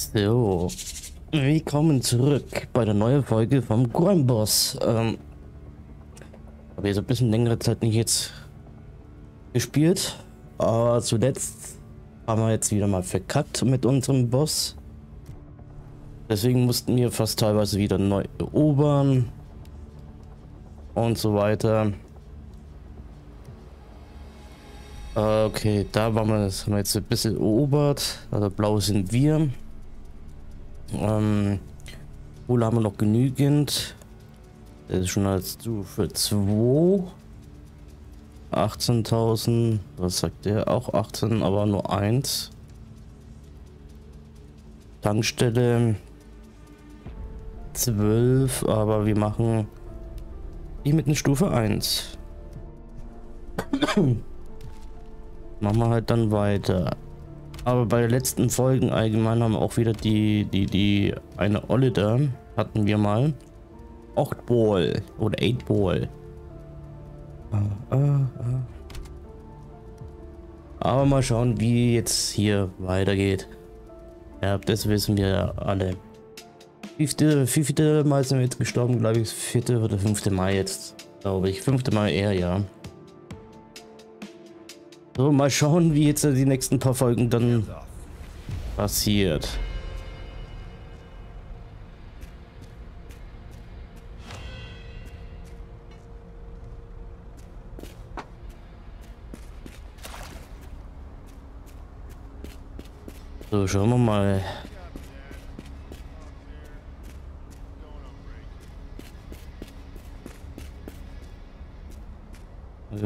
So, willkommen zurück bei der neuen Folge vom Crime Boss. Ähm, habe jetzt ein bisschen längere Zeit nicht jetzt gespielt, aber zuletzt haben wir jetzt wieder mal verkackt mit unserem Boss. Deswegen mussten wir fast teilweise wieder neu erobern und so weiter. Okay, da waren wir, das haben wir jetzt ein bisschen erobert. Also blau sind wir. Ähm, Kohle haben wir noch genügend. Das ist schon als Stufe 2. 18.000. Was sagt der? Auch 18, aber nur 1. Tankstelle 12, aber wir machen die mit einer Stufe 1. machen wir halt dann weiter. Aber bei den letzten Folgen allgemein haben wir auch wieder die, die, die, eine Olle da hatten wir mal. 8 Ball oder 8 Ball. Ah, ah, ah. Aber mal schauen, wie jetzt hier weitergeht. Ja, das wissen wir alle. Fünfte, fünfte Mal sind wir jetzt gestorben, glaube ich. Vierte oder fünfte Mal jetzt, glaube ich. Fünfte Mal eher, ja. So, mal schauen, wie jetzt die nächsten paar Folgen dann passiert. So, schauen wir mal.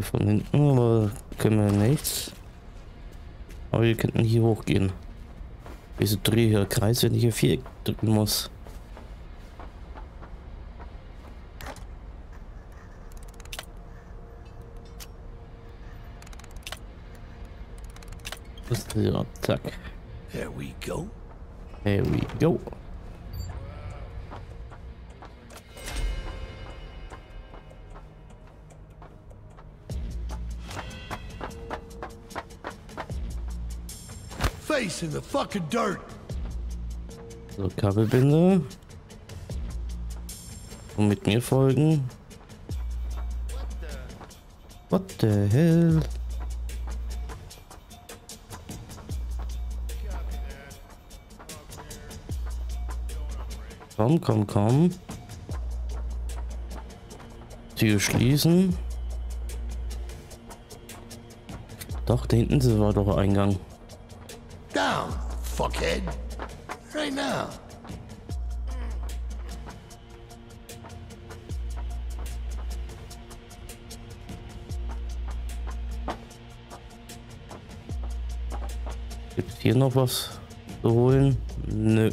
Von hinten, aber können wir nichts. Aber wir könnten hier hochgehen. Wieso drehe ich hier Kreis, wenn ich hier vier drücken muss? Ja, zack. There we go. There we go. Face in the fucking dirt. So, Kabelbinder. Und mit mir folgen. What the hell? Komm, komm, komm. Tür schließen. Doch, da hinten war doch Eingang. Fuckhead. Right now. Gibt hier noch was zu holen? Nö.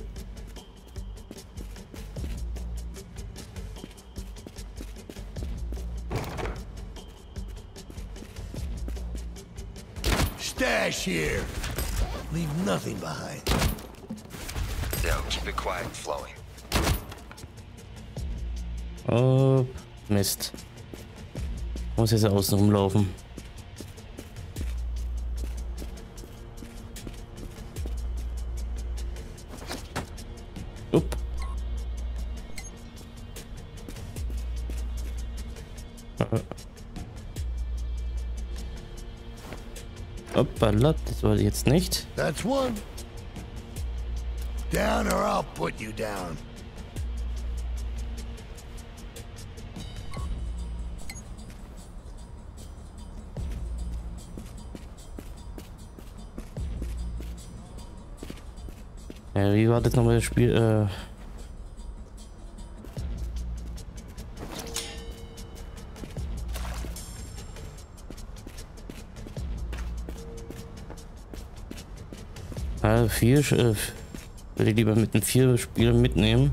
Stash here. Nothing behind. No, keep it quiet and flowing. Oh, Mist. Muss jetzt außen rumlaufen. Upp. Äh. Hoppala, das wollte ich jetzt nicht. That's one. Down or I'll put you down. Äh, wie war das nochmal das Spiel? Äh vier, äh, würde ich lieber mit den vier Spielern mitnehmen.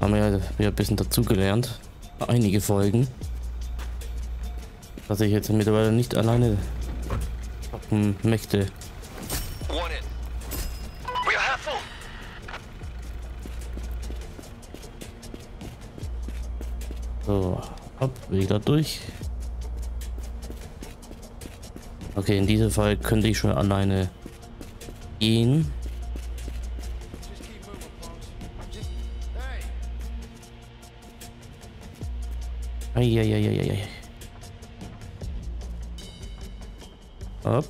Haben wir ja wieder ein bisschen dazugelernt. Einige Folgen. Dass ich jetzt mittlerweile nicht alleine schaffen möchte. So, ab, wieder durch. Okay, in diesem Fall könnte ich schon alleine gehen. Eieieiei. Up.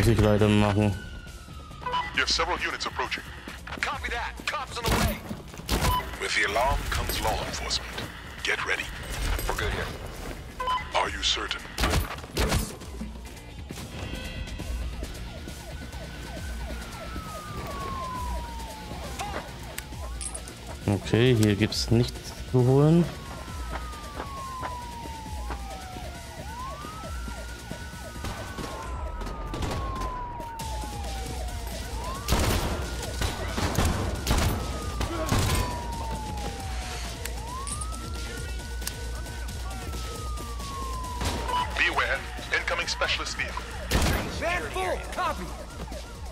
Muss ich leider machen. You have several units approaching. Copy that. Cops on the way. With the alarm comes law enforcement. Get ready. We're good here. Are you certain? Okay, hier gibt's nichts zu holen.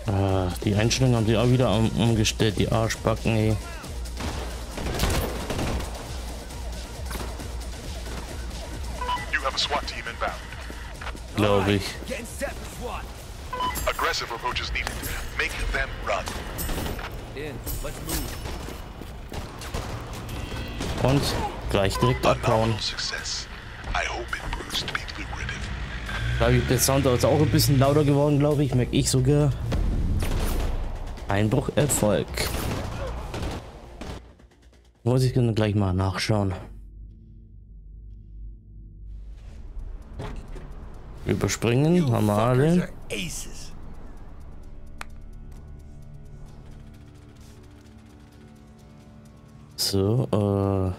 Ah, die Einstellungen haben sie auch wieder um, umgestellt, die Arschbacken, ey. You have a SWAT team inbound. Glaube ich. Aggressive approach is needed. Make them run. In. Let's move. Und gleich direkt abhauen. Success. I hope it proves to be lucrative. Der Sound ist auch ein bisschen lauter geworden, glaube ich. Merke ich sogar. Einbruch Erfolg. Muss ich dann gleich mal nachschauen. Überspringen, haben wir Fuckers alle. are aces. So, äh.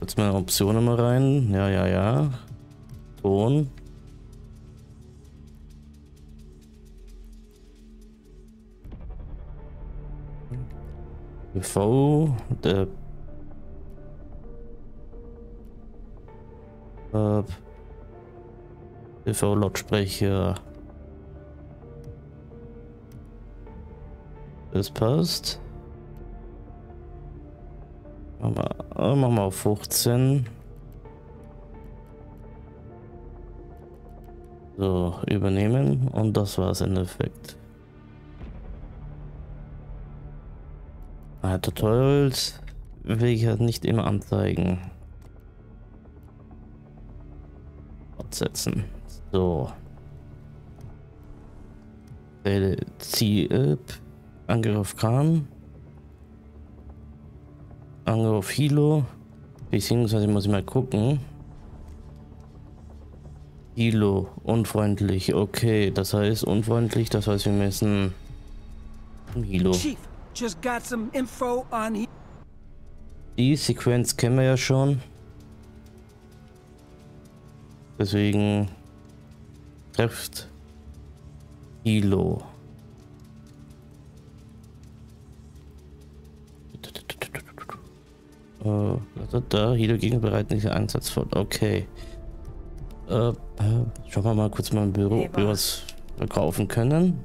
Jetzt meine Optionen mal rein. Ja, ja, ja. Ton. TV, der äh, TV-Lautsprecher. Das passt. Machen wir, äh, machen wir auf 15. So, übernehmen und das war's im Endeffekt. Ah, Tutorials will ich halt nicht immer anzeigen. Fortsetzen. So. Ziel. Angriff Khan. Angriff Hilo. Beziehungsweise muss ich mal gucken. Hilo, unfreundlich. Okay, das heißt unfreundlich, das heißt wir müssen Hilo. Chief, just got some info on. Die Sequenz kennen wir ja schon. Deswegen trifft Hilo. Äh, da, da, Hilo gegen bereitlicher Einsatz fort. Okay. Äh, schauen wir mal kurz mal im Büro, ob wir was verkaufen können.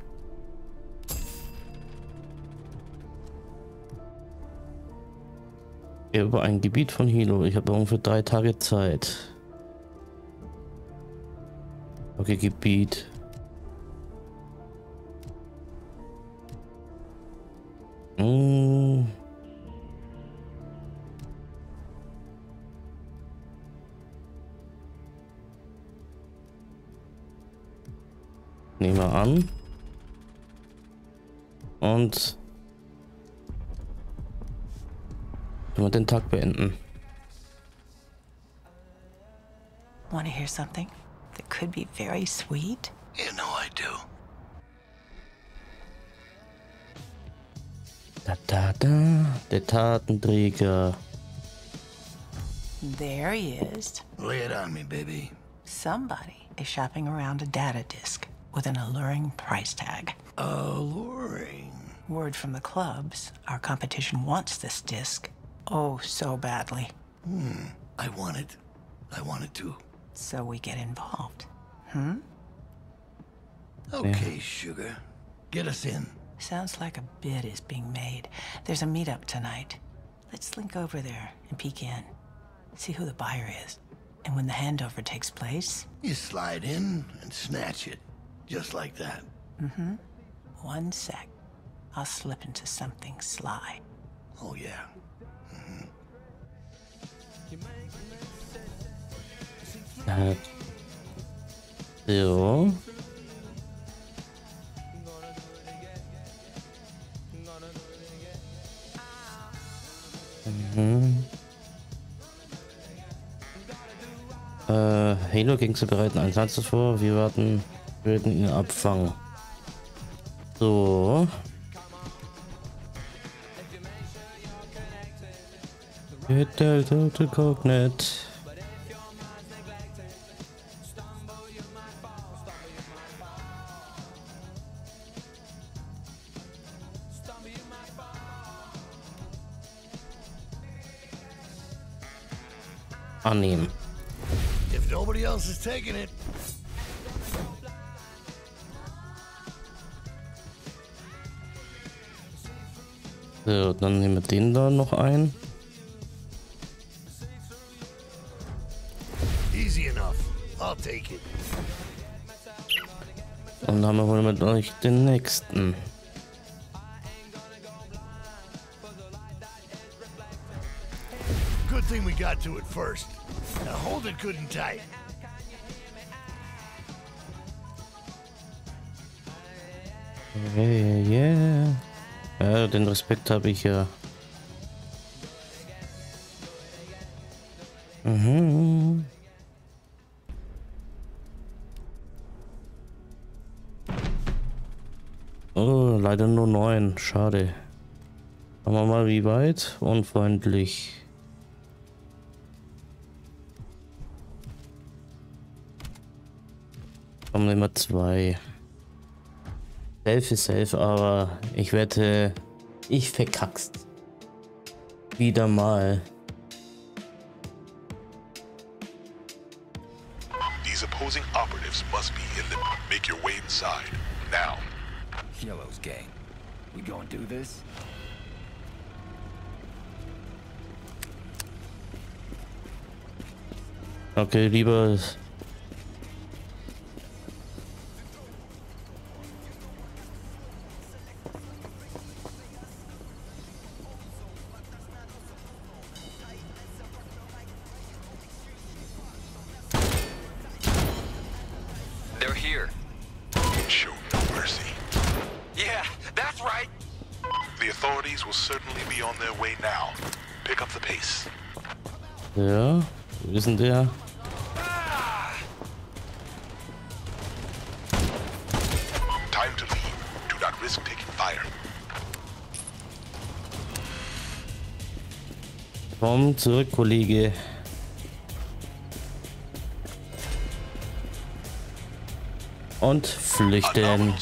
Über ein Gebiet von Hilo. Ich habe ungefähr drei Tage Zeit. Okay, Gebiet. Hm. Nehmen wir an. Und können wir den Tag beenden. Want to hear something that could be very sweet? You know I do. Da, da, da. Der Tatenträger. There he is. Lay it on me, baby. Somebody is shopping around a data disk with an alluring price tag. Alluring. Word from the clubs our competition wants this disk. Oh, so badly. Hmm. I want it. I want it too. So we get involved. Hmm? Okay, sugar. Get us in. Sounds like a bid is being made. There's a meetup tonight. Let's slink over there and peek in. See who the buyer is. And when the handover takes place, You slide in and snatch it. Just like that. Mm-hmm. One sec. I'll slip into something sly. Oh, yeah. Äh, so. Mhm. Äh, Halo-Gangster bereiten einen Tanz vor. Wir warten, würden ihn abfangen. So. Get the total cognate. If nobody else is taking it, So, dann nehmen wir den da noch ein. easy enough. I'll take it. Und dann haben wir wohl mit euch den nächsten. Good thing we got to it first. Hold it good and tight. Yeah, yeah. Ja, den Respekt habe ich ja. Mhm. Oh, leider nur neun. Schade. Schauen wir mal, wie weit. Unfreundlich. Immer zwei. Safe ist safe, aber ich wette, ich verkackst. Wieder mal. These opposing operatives must be in the. Make your way inside. Now. Yellow's gang. We gonna do this? Okay, lieber. Zurück, Kollege. Und flüchten.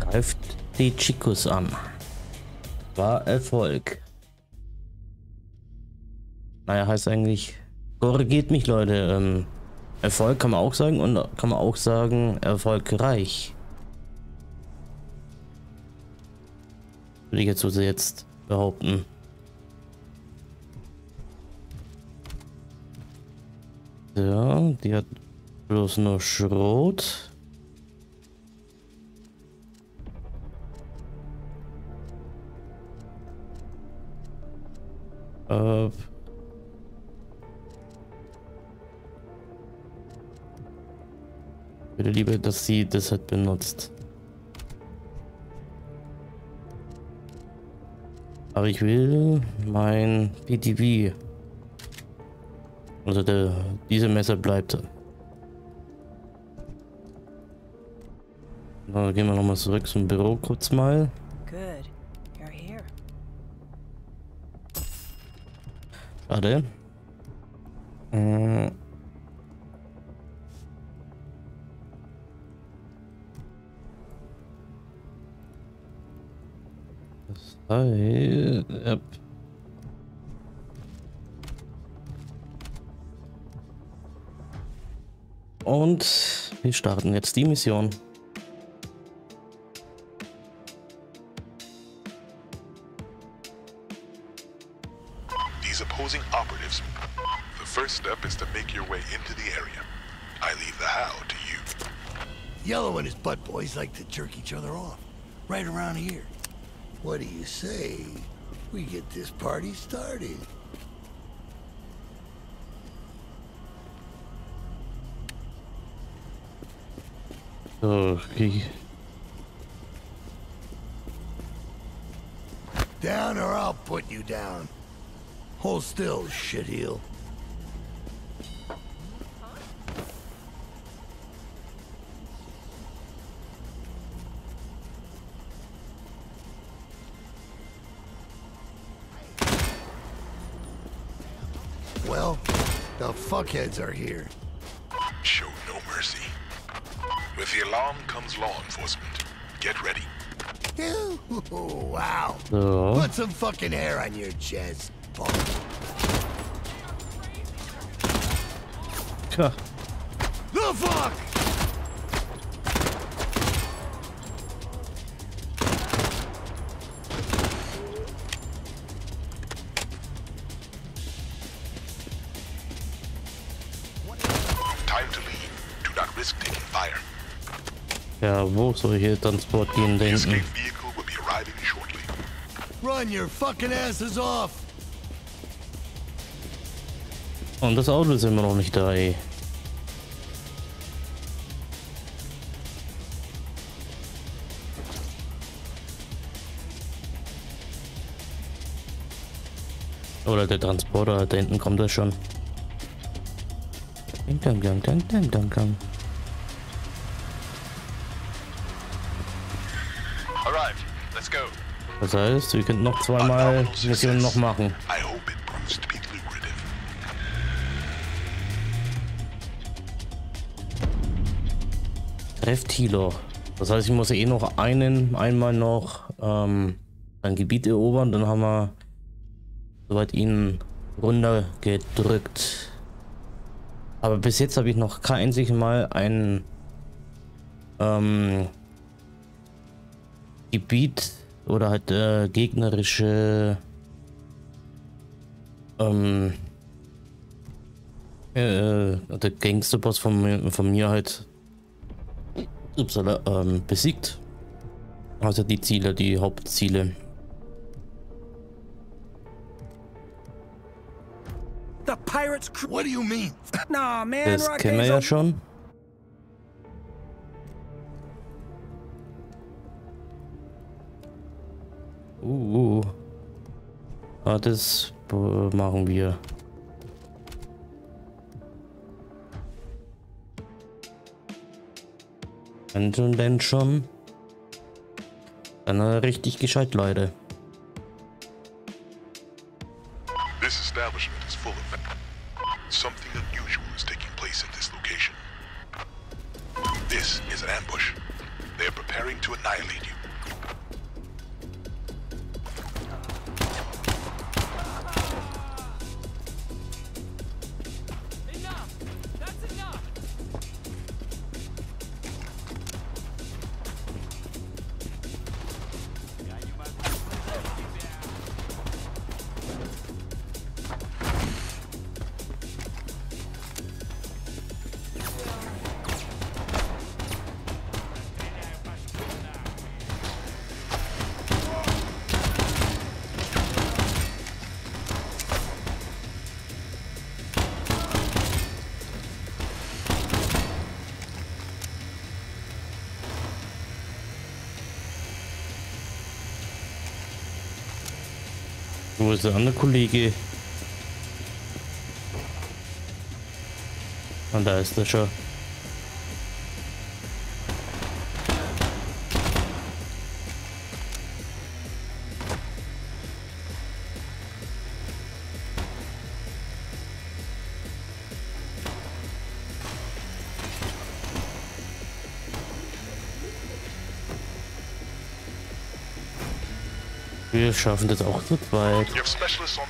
Greift die Chicos an. War Erfolg. Naja, heißt eigentlich, korrigiert mich, Leute. Ähm, Erfolg kann man auch sagen und kann man auch sagen, erfolgreich. Würde ich jetzt so jetzt behaupten. Ja, die hat bloß nur Schrot. Äh. Ich würde lieber, dass sie das halt benutzt. Aber ich will mein PTV. Also der, diese Messer bleibt. Dann gehen wir nochmal zurück zum Büro kurz mal. Good. You're here. Schade. Äh. I yep. Und wir starten jetzt die Mission. These opposing operatives. The first step is to make your way into the area. I leave the how to you. Yellow and his butt boys like to jerk each other off. Right around here. What do you say? We get this party started. Okay. Down or I'll put you down. Hold still, shitheel. The fuckheads are here. Show no mercy. With the alarm comes law enforcement. Get ready. Ew, wow. So. Put some fucking hair on your chest, punk. Tja, The fuck? Ja, wo soll hier Transport gehen, shortly. Run your fucking asses off. Und das Auto ist immer noch nicht da, ey. Oder der Transporter, da hinten kommt er schon. Ding, dang, dang, dang, dang, dang, dang. Das heißt, wir könnten noch zweimal Missionen noch machen. I hope it proves to be lucrative. Treff Tilo. Das heißt, ich muss eh noch einen, einmal noch ähm, ein Gebiet erobern, dann haben wir soweit ihn runtergedrückt. Aber bis jetzt habe ich noch kein einziges Mal ein ähm, Gebiet oder halt äh, gegnerische ähm, äh, der Gangsterboss von mir, von mir halt Upsala, ähm, besiegt. Also die Ziele, die Hauptziele. The pirates What do you mean? Nah, man, Das kennen wir ja schon. Uh. Ah, das äh, machen wir. Wenn schon, denn schon. Dann äh, richtig gescheit, Leute. This establishment ist der andere Kollege? Und da ist er schon. Schaffen das auch zu zweit. You have specialists on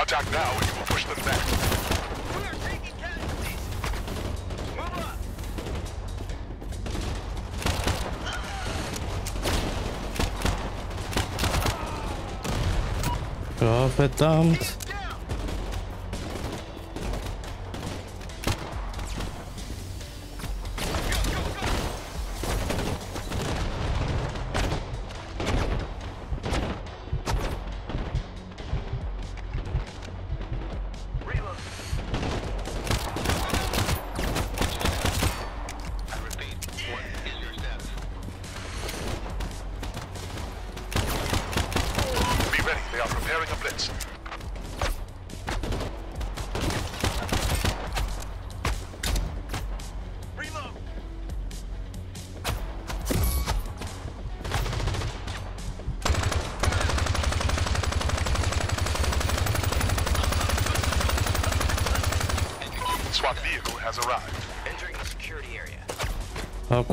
Attack now and you will push them back. We are taking casualties. Move up. Verdammt.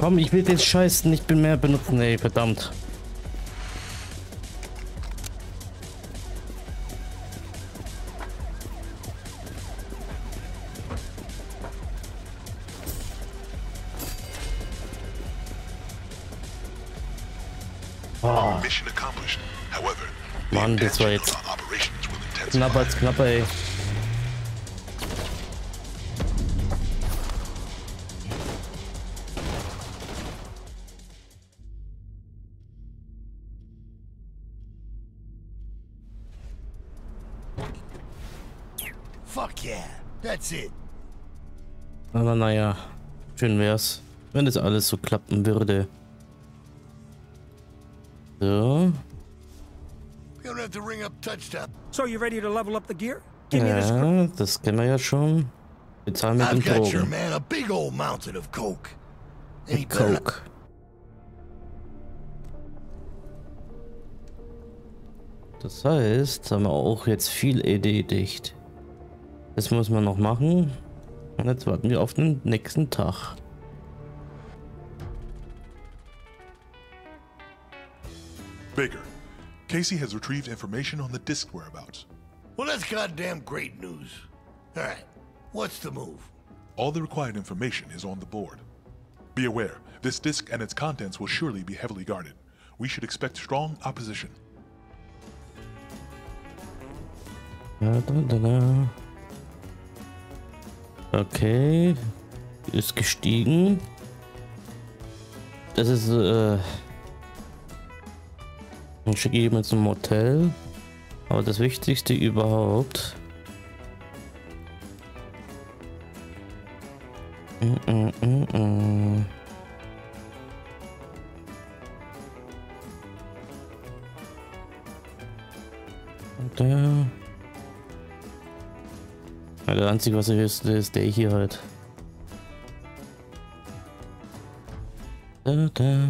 Komm, ich will den Scheiß nicht mehr benutzen, ey, verdammt. Mann, das war jetzt of our operations will intensify. knapp als knapper, ey. Naja, schön wär's, wenn das alles so klappen würde. So, We don't have to ring up touchdown. So you ready to level up the gear? Give me the script. ja, das kennen wir ja schon. Bezahlen mit den I've got your Drogen. man a big old mountain of coke. And he better not- Coke. Das heißt, haben wir auch jetzt viel erledigt. Das muss man noch machen. Und jetzt warten wir auf den nächsten Tag. Baker, Casey has retrieved information on the disk whereabouts. Well, that's goddamn great news. All right, what's the move? All the required information is on the board. Be aware, this disk and its contents will surely be heavily guarded. We should expect strong opposition. Ja, da, da, da. Okay. Ist gestiegen. Das ist, äh. Dann schicke ich ihn zum Motel. Aber das Wichtigste überhaupt. Mm, mm, mm, mm. Ja, der einzige, was ich wüsste, ist der hier halt. Da, da.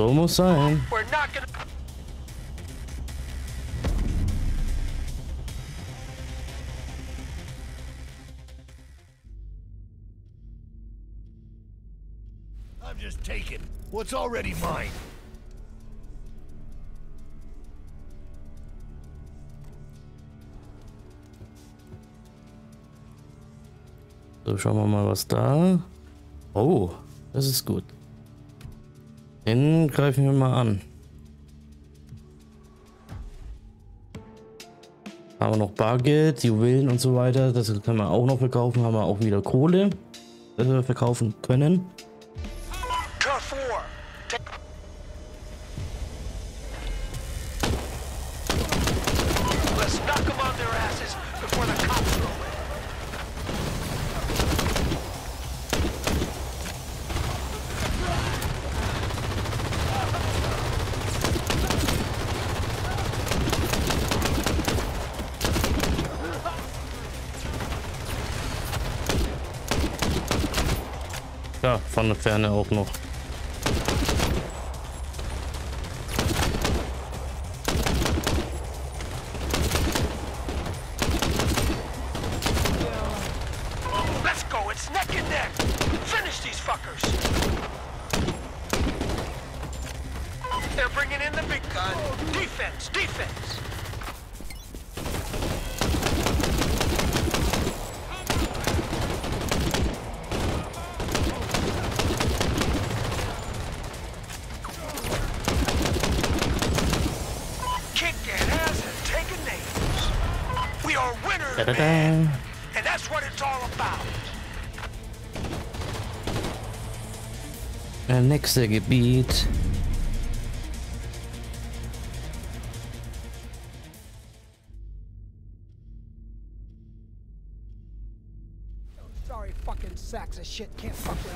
So muss. We're not gonna. I'm just taking what's already mine. So, schauen wir mal, was da. Oh, das ist gut. Den greifen wir mal an. Haben wir noch Bargeld, Juwelen und so weiter. Das können wir auch noch verkaufen. Haben wir auch wieder Kohle, das wir verkaufen können. Ja, von der Ferne auch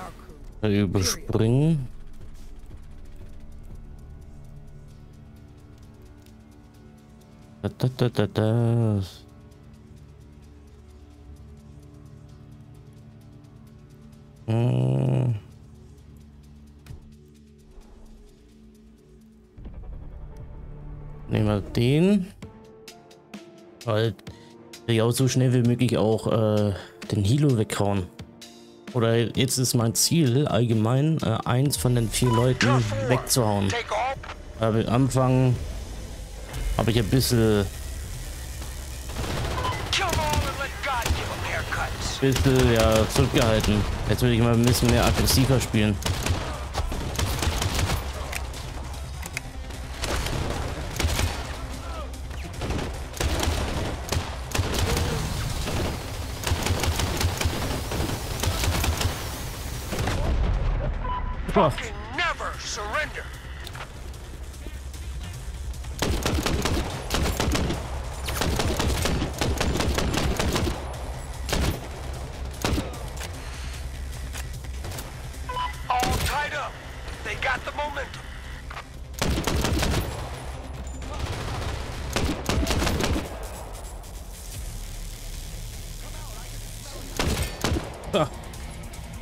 our crew. Überspringen. Da, da, da, da, da. Den. Weil ich auch so schnell wie möglich auch äh, den Hilo weghauen. Oder jetzt ist mein Ziel allgemein, äh, eins von den vier Leuten Car 4. wegzuhauen. Aber am Anfang habe ich ein bisschen, bisschen ja, zurückgehalten. Jetzt würde ich mal ein bisschen mehr aggressiver spielen.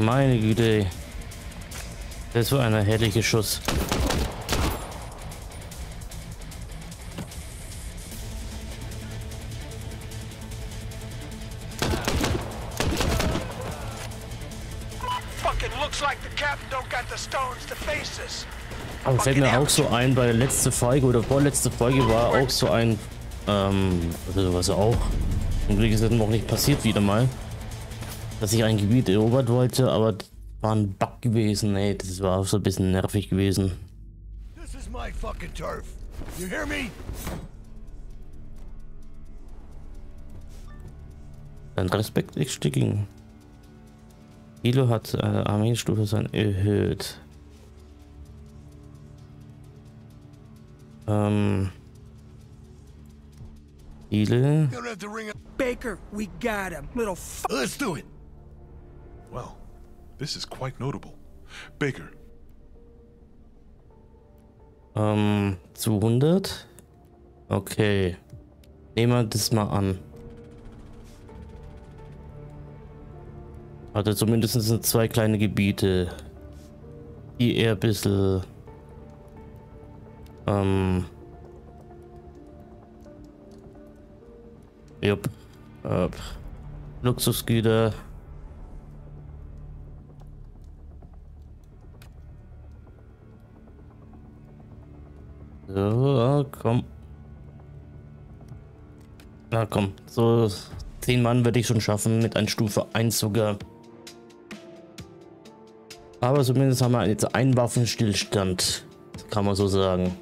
Meine Güte. Das war ein herrlicher Schuss. Fucking looks like the captain don't got the stones to face us. Aber fällt mir auch so ein, bei der letzten Folge oder vorletzte Folge war auch so ein, ähm, also was auch, zum Glück ist das noch nicht passiert wieder mal, dass ich ein Gebiet erobert wollte, aber das war ein Bug gewesen, ey, das war auch so ein bisschen nervig gewesen. This is my fucking turf. You hear me? Dein Respekt ist stiegen. Hilo hat äh, Armeestufe sein erhöht. Ähm. Hilo. Baker, we got him. Little Let's do it. Well, this is quite notable. Baker, Ähm, 200. Okay. Nehmen wir das mal an. Hatte zumindest zwei kleine Gebiete. die eher ein bisschen ähm, jupp, äh, Luxusgüter So, komm. Na komm, so 10 Mann würde ich schon schaffen, mit einer Stufe 1 sogar. Aber zumindest haben wir jetzt einen Waffenstillstand, kann man so sagen.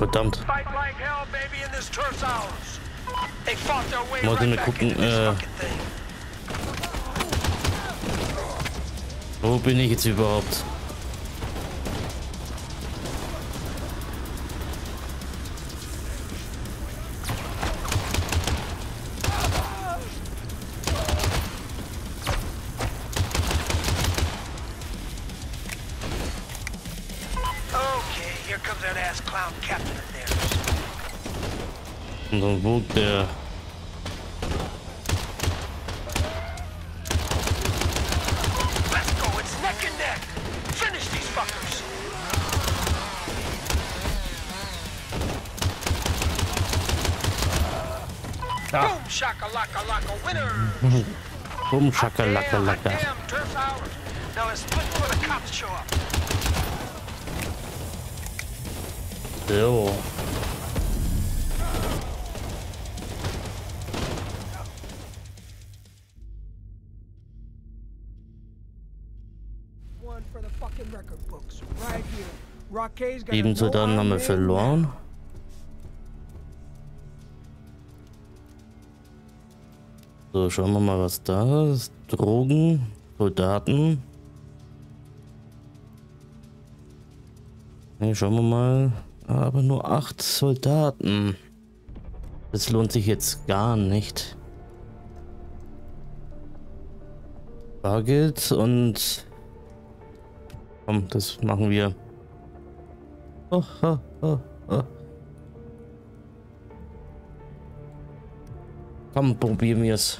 Right wir back gucken, äh. Wo bin ich jetzt überhaupt? Right here. Rocket's got Sieben Soldaten haben wir verloren. So, schauen wir mal, was da ist. Drogen, Soldaten. Ne, schauen wir mal. Aber nur acht Soldaten. Das lohnt sich jetzt gar nicht. Bargeld und... Komm, das machen wir. Oh, oh, oh, oh. Komm, probieren wir es.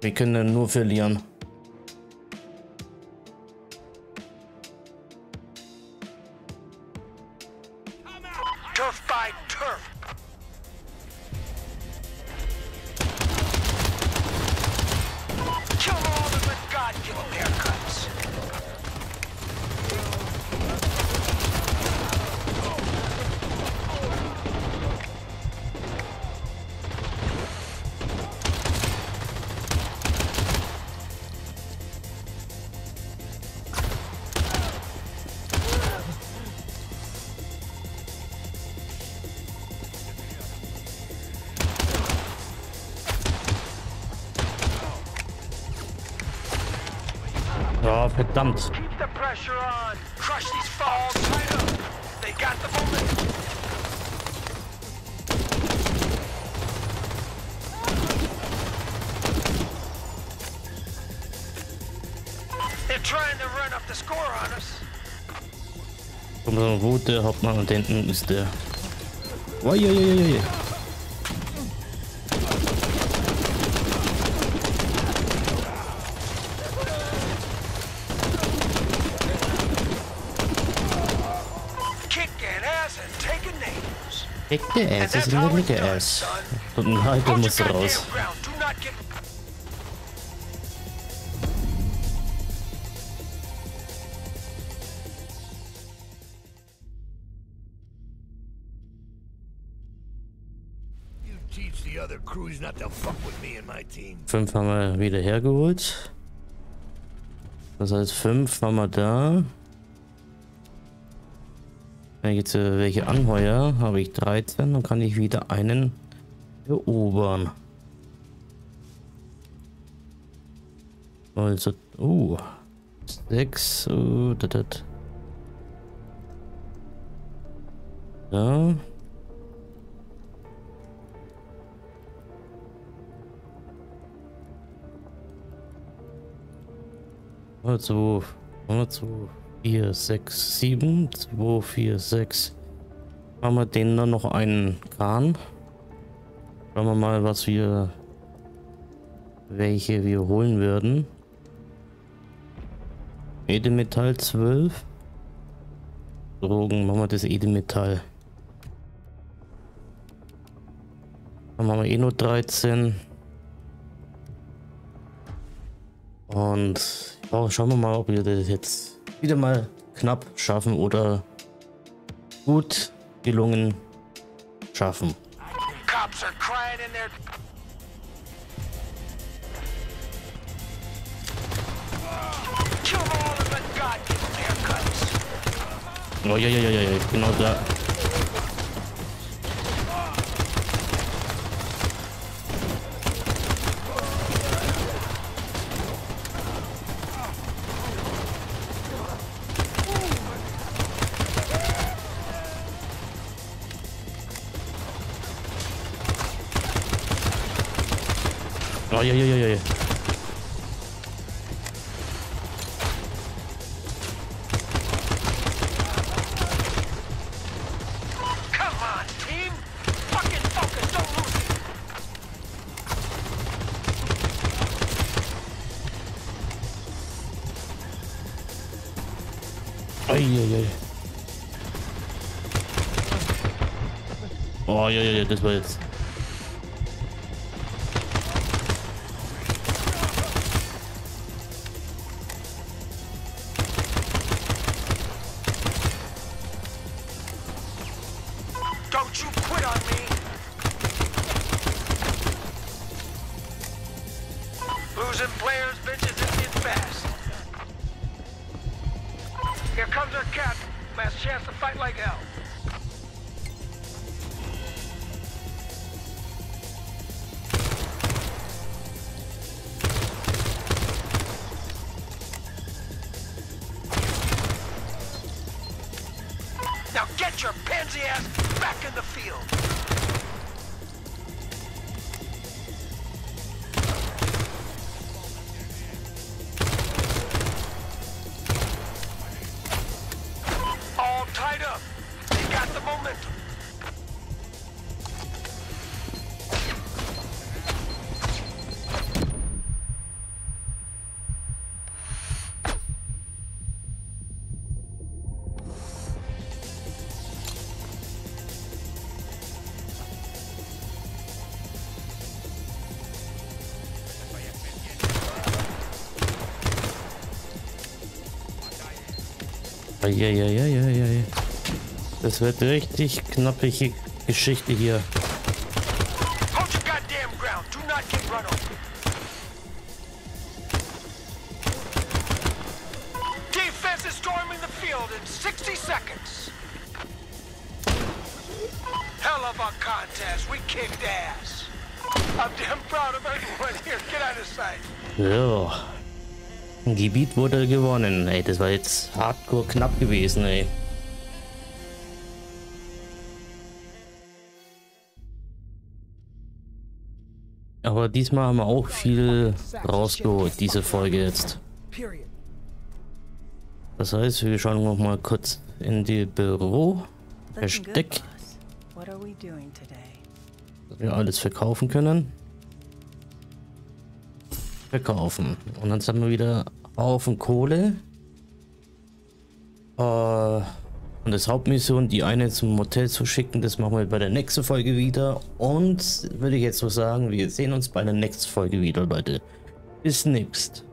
Wir können nur verlieren. Verdammt. Keep the pressure on. Crush these falls right up. They got the momentum. They're trying to run up the score on us. Komm, so, wo Hauptmann und hinten ist der. Uiuiuiui. Der Ass ist Licke done, Ass. Und ein your muss raus. goddamn ground. Do not get You teach the other crews not to fuck with me and my team. Fünf haben wir wieder hergeholt. Das heißt, fünf haben wir da. Wenn ich jetzt äh, welche anheuer, habe ich 13, dann kann ich wieder einen erobern. Also, oh, 6, oh, das. Ja. Also, 2, 4, 6, 7, 2, 4, 6. Haben wir den dann noch einen Kran. Schauen wir mal, was wir, welche wir holen würden. Edelmetall 12. Drogen, machen wir das Edelmetall. Dann machen wir eh nur 13. Und ja, schauen wir mal, ob wir das jetzt wieder mal knapp schaffen oder gut gelungen schaffen. Cops are. Oh ja, ja, ja, ja, genau da. Oh get Eieieiei. Das wird richtig knappige Geschichte hier. Hold your goddamn ground. Do not get run over. Defense is storming the field in 60 seconds. Hell of a contest. We kicked ass. I'm damn proud of everyone here. Get out of sight. So. Ein Gebiet wurde gewonnen. Ey, das war jetzt hardcore knapp gewesen, ey. Aber diesmal haben wir auch viel rausgeholt, diese Folge jetzt. Das heißt, wir schauen noch mal kurz in die Büro. Versteck, dass wir alles verkaufen können. Verkaufen. Und dann haben wir wieder Haufen Kohle. Äh, und das Hauptmission, die eine zum Motel zu schicken, das machen wir bei der nächsten Folge wieder. Und würde ich jetzt so sagen, wir sehen uns bei der nächsten Folge wieder, Leute. Bis nächst.